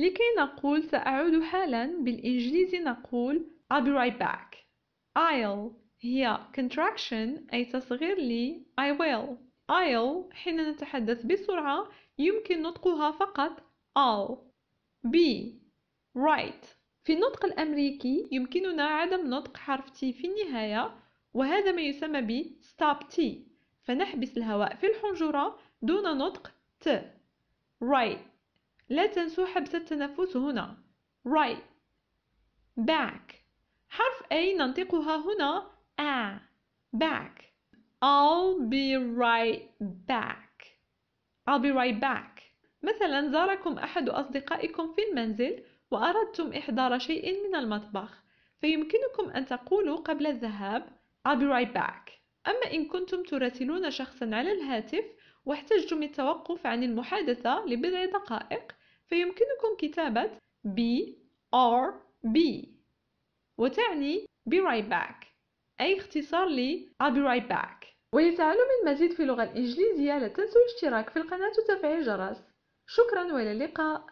لكي نقول سأعود حالا بالإنجليزي نقول I'll be right back. I'll هي contraction أي تصغير ل I will. I'll حين نتحدث بسرعة يمكن نطقها فقط I'll. Be right. في النطق الأمريكي يمكننا عدم نطق حرف T في النهاية وهذا ما يسمى ب stop T. فنحبس الهواء في الحنجرة دون نطق ت right. لا تنسوا حبس التنفس هنا. Right. Back. حرف A ننطقها هنا. A. Back. I'll be right back. I'll be right back. مثلا زاركم أحد أصدقائكم في المنزل وأردتم إحضار شيء من المطبخ. فيمكنكم أن تقولوا قبل الذهاب I'll be right back. أما إن كنتم تراسلون شخصا على الهاتف واحتجتم التوقف عن المحادثة لبضع دقائق فيمكنكم كتابة B B وتعني be right back أي اختصار ل I'll be right back. ولتعلم المزيد في اللغة الإنجليزية لا تنسوا الاشتراك في القناة وتفعيل الجرس. شكرا وإلى اللقاء.